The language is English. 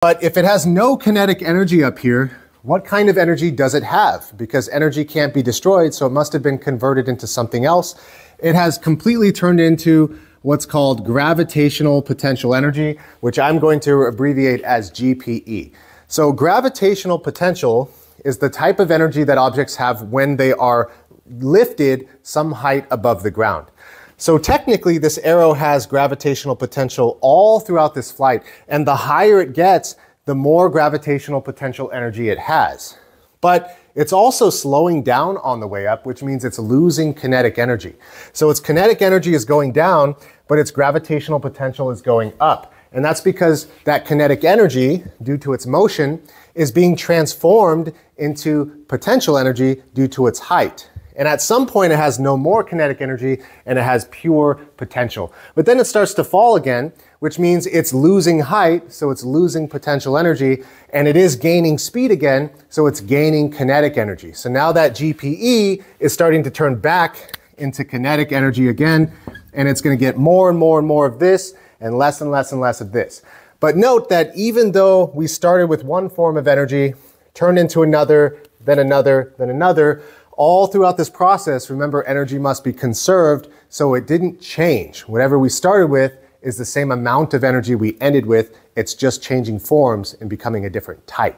But if it has no kinetic energy up here, what kind of energy does it have? Because energy can't be destroyed, so it must have been converted into something else. It has completely turned into what's called gravitational potential energy, which I'm going to abbreviate as GPE. So gravitational potential is the type of energy that objects have when they are lifted some height above the ground. So technically, this arrow has gravitational potential all throughout this flight, and the higher it gets, the more gravitational potential energy it has. But it's also slowing down on the way up, which means it's losing kinetic energy. So its kinetic energy is going down, but its gravitational potential is going up. And that's because that kinetic energy, due to its motion, is being transformed into potential energy due to its height. And at some point, it has no more kinetic energy and it has pure potential. But then it starts to fall again, which means it's losing height, so it's losing potential energy, and it is gaining speed again, so it's gaining kinetic energy. So now that GPE is starting to turn back into kinetic energy again, and it's going to get more and more and more of this and less and less and less of this. But note that even though we started with one form of energy, turned into another, then another, then another, all throughout this process, remember energy must be conserved, so it didn't change. Whatever we started with is the same amount of energy we ended with, it's just changing forms and becoming a different type.